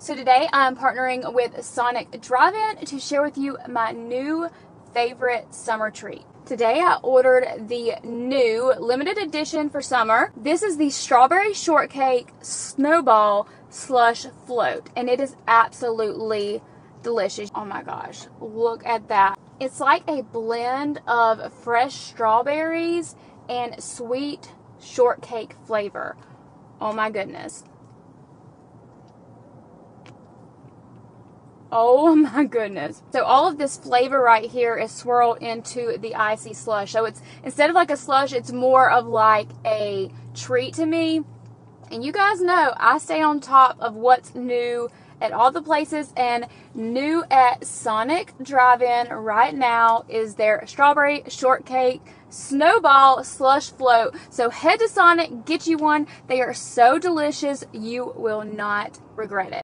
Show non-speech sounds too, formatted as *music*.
So today I'm partnering with Sonic Drive-In to share with you my new favorite summer treat. Today I ordered the new limited edition for summer. This is the strawberry shortcake snowball slush float and it is absolutely delicious. Oh my gosh, look at that. It's like a blend of fresh strawberries and sweet shortcake flavor. Oh my goodness. Oh *laughs* my goodness. So all of this flavor right here is swirled into the icy slush. So it's instead of like a slush, it's more of like a treat to me. And you guys know I stay on top of what's new at all the places and new at Sonic Drive-In right now is their strawberry shortcake snowball slush float. So head to Sonic, get you one. They are so delicious, you will not regret it.